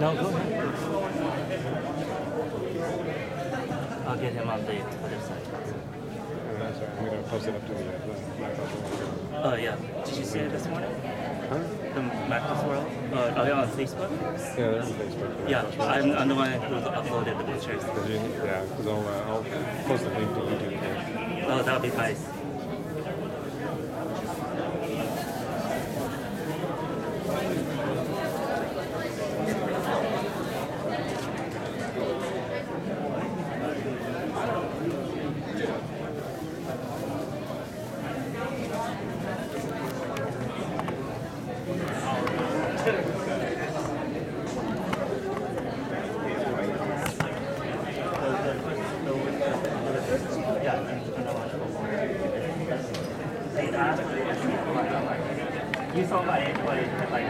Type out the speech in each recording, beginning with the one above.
No, go ahead. I'll get him on the other side. Oh, that's all right. I'm gonna post it up to the, the laptop. Oh yeah. Did you see it this morning? Huh? The Macross World? Uh, are you on Facebook? Yeah, they're on Facebook. Yeah, I'm, I'm the one who uploaded the pictures. You? Yeah, because I'll, uh, I'll post the link to YouTube. Oh, that would be nice. You saw my anybody like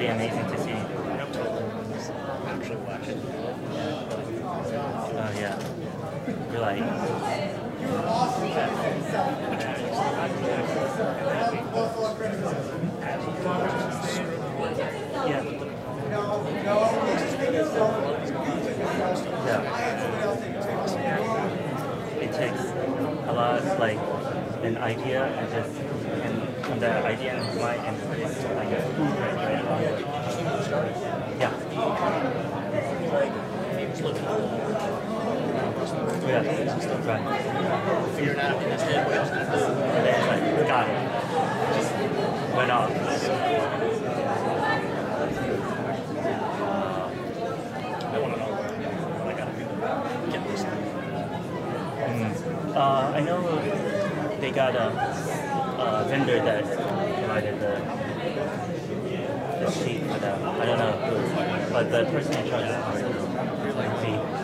pretty amazing to see. Oh yeah. You're like Yeah. Yeah. It takes a lot like an idea and just and from the idea in mind and put it like a right, right along it. Yeah. Yeah. Right. Out what to do. And then like, got it. Just went off. I want to know what I gotta do to get this. Uh, I know they got a, a vendor that provided the, the sheet for them. I don't know who, but the person in charge of the.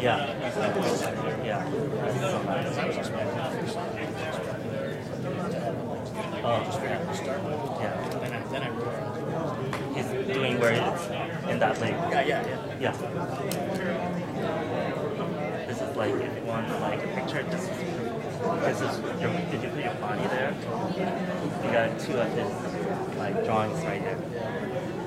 Yeah. Yeah. Oh, yeah. He's doing where it's in that link. Yeah, yeah, yeah. This is like if you want like a picture, this is this did you put your body there? You got two of his like drawings right there.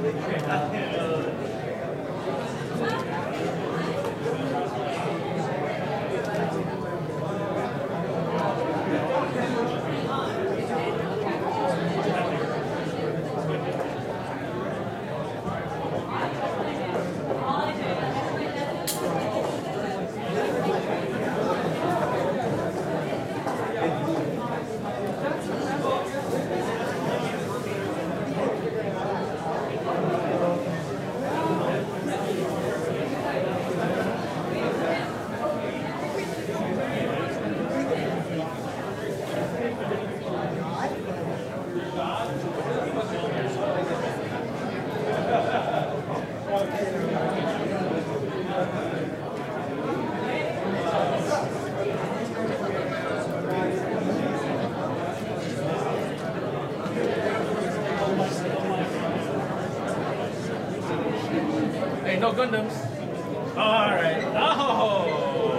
Hey, no Gundams. All right. Oh.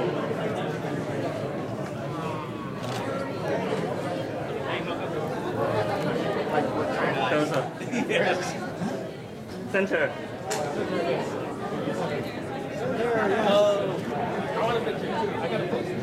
Gundams. Yes. Center. Uh, I want a picture too. I got a picture.